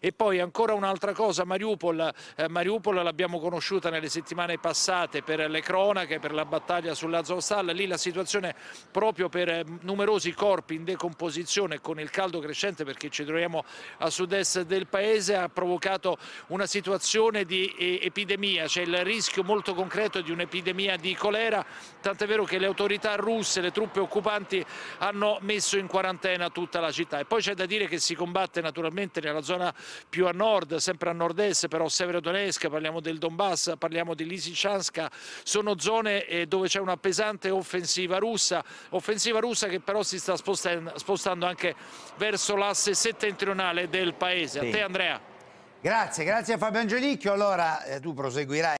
E poi ancora un'altra cosa, Mariupol, eh, Mariupol l'abbiamo conosciuta nelle settimane passate per le cronache, per la battaglia sull'Azovstal, lì la situazione proprio per eh, numerosi corpi in decomposizione con il caldo crescente perché ci troviamo a sud-est del paese ha provocato una situazione di eh, epidemia, c'è il rischio molto concreto di un'epidemia di colera, tant'è vero che le autorità russe, le truppe occupanti hanno messo in quarantena tutta la città. E poi c'è da dire che si combatte naturalmente nella zona più a nord, sempre a nord-est, però Severodonetsk, parliamo del Donbass, parliamo di Lysychansk, sono zone eh, dove c'è una pesante offensiva russa, offensiva russa che però si sta spostando anche verso l'asse settentrionale del paese. A te Andrea. Grazie, grazie a Fabio Angelicchio. Allora eh, tu proseguirai.